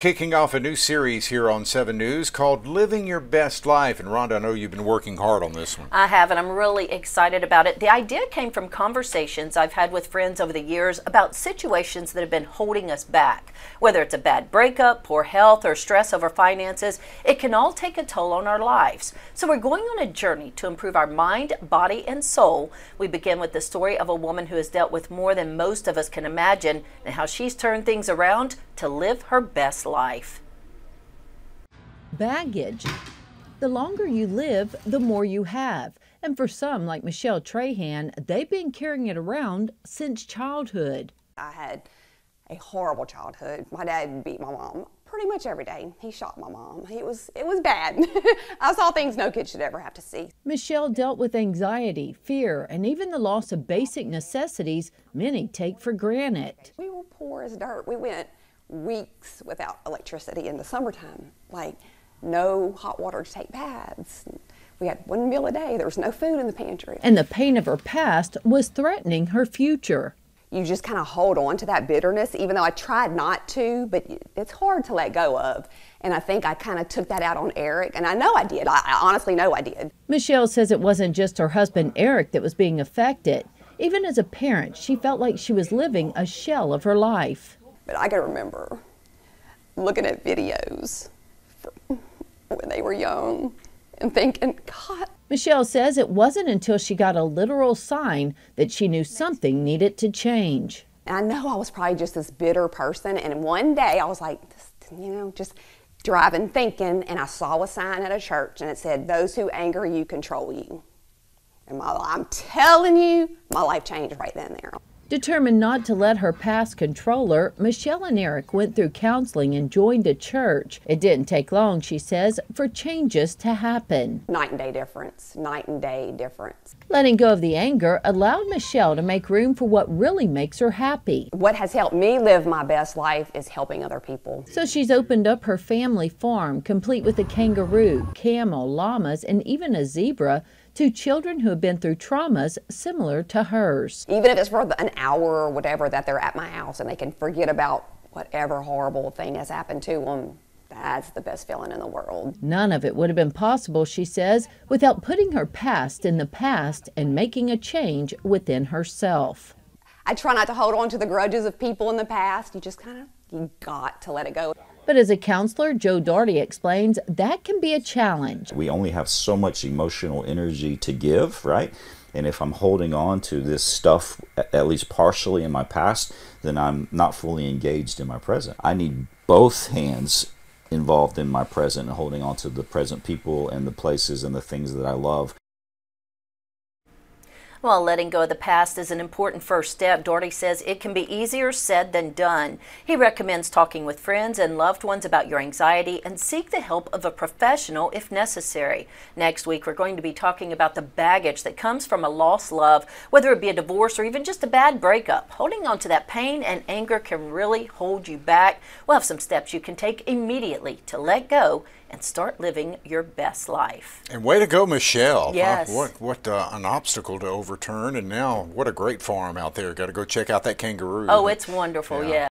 Kicking off a new series here on 7 News called Living Your Best Life. And Rhonda, I know you've been working hard on this one. I have, and I'm really excited about it. The idea came from conversations I've had with friends over the years about situations that have been holding us back. Whether it's a bad breakup, poor health, or stress over finances, it can all take a toll on our lives. So we're going on a journey to improve our mind, body, and soul. We begin with the story of a woman who has dealt with more than most of us can imagine and how she's turned things around to live her best life. Baggage. The longer you live, the more you have. And for some, like Michele Trahan, they've been carrying it around since childhood. I had a horrible childhood. My dad beat my mom pretty much every day. He shot my mom. It was it was bad. I saw things no kid should ever have to see. Michele dealt with anxiety, fear, and even the loss of basic necessities many take for granted. We were poor as dirt. We went weeks without electricity in the summertime. Like no hot water to take baths. We had one meal a day. There was no food in the pantry. And the pain of her past was threatening her future. You just kind of hold on to that bitterness, even though I tried not to, but it's hard to let go of. And I think I kind of took that out on Eric, and I know I did. I, I honestly know I did. Michele says it wasn't just her husband Eric that was being affected. Even as a parent, she felt like she was living a shell of her life. But I can remember looking at videos when they were young and thinking, God. Michele says it wasn't until she got a literal sign that she knew something needed to change. And I know I was probably just this bitter person. And one day I was like, you know, just driving thinking, and I saw a sign at a church and it said, Those who anger you control you. And my, I'm telling you, my life changed right then and there. Determined not to let her past control her, Michele and Eric went through counseling and joined a church. It didn't take long, she says, for changes to happen. Night and day difference, night and day difference. Letting go of the anger allowed Michele to make room for what really makes her happy. What has helped me live my best life is helping other people. So she's opened up her family farm, complete with a kangaroo, camel, llamas, and even a zebra to children who have been through traumas similar to hers. Even if it's for an hour or whatever that they're at my house and they can forget about whatever horrible thing has happened to them, that's the best feeling in the world. None of it would have been possible, she says, without putting her past in the past and making a change within herself. I try not to hold on to the grudges of people in the past. You just kind of, you got to let it go. But as a counselor, Joe Daugherty explains that can be a challenge. We only have so much emotional energy to give, right? And if I'm holding on to this stuff, at least partially in my past, then I'm not fully engaged in my present. I need both hands involved in my present and holding on to the present people and the places and the things that I love. While letting go of the past is an important first step, Doherty says it can be easier said than done. He recommends talking with friends and loved ones about your anxiety and seek the help of a professional if necessary. Next week, we're going to be talking about the baggage that comes from a lost love, whether it be a divorce or even just a bad breakup. Holding on to that pain and anger can really hold you back. We'll have some steps you can take immediately to let go and start living your best life. And way to go, Michele. Yes. Uh, what what uh, an obstacle to overturn, and now what a great farm out there. Got to go check out that kangaroo. Oh, it's wonderful, yeah. yeah.